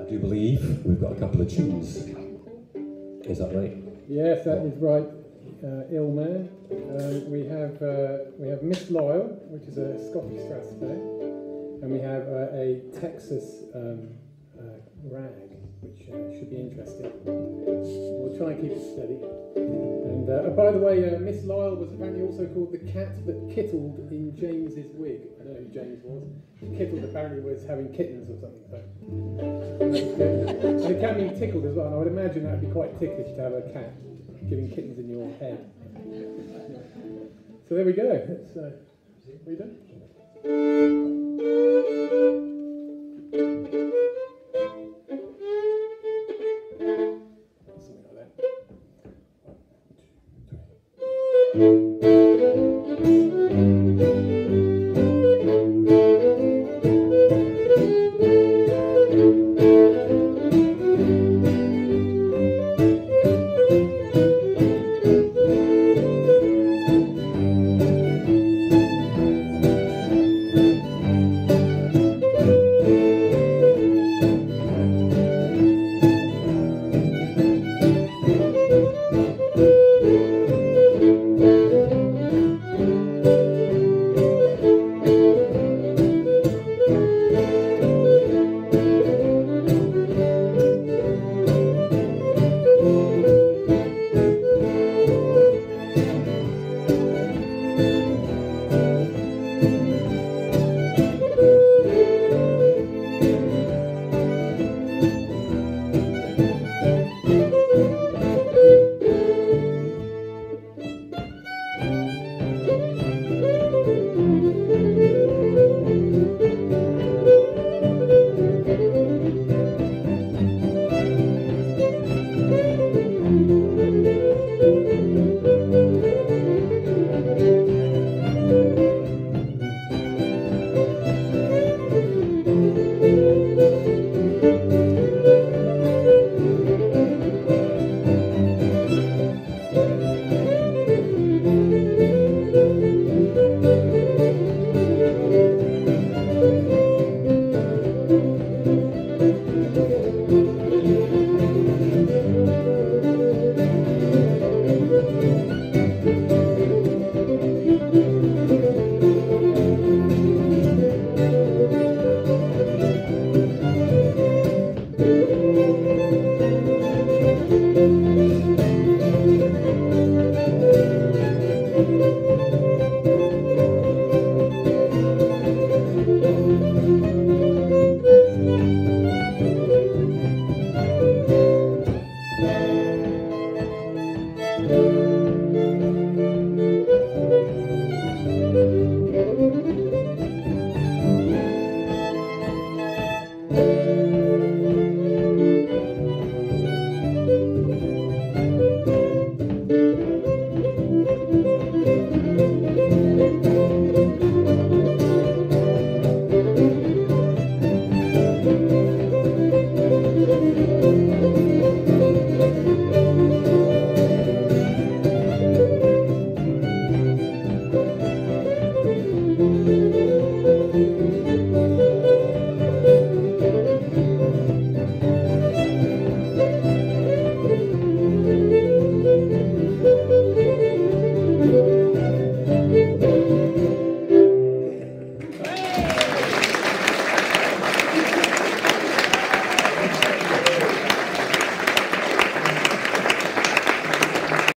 I do believe we've got a couple of tunes. Is that right? Yes, that is right, uh, ill man. Um, we have uh, we have Miss Lyall, which is a Scottish strathspey, and we have uh, a Texas um, uh, rag, which uh, should be interesting. We'll try and keep it steady. And uh, oh, by the way, uh, Miss Lyall was apparently also called the cat that kittled in James's wig. I don't know who James was. Kittled apparently was having kittens or something. So. And it can mean tickled as well. And I would imagine that would be quite ticklish to have a cat giving kittens in your head. So there we go. Uh, are you done?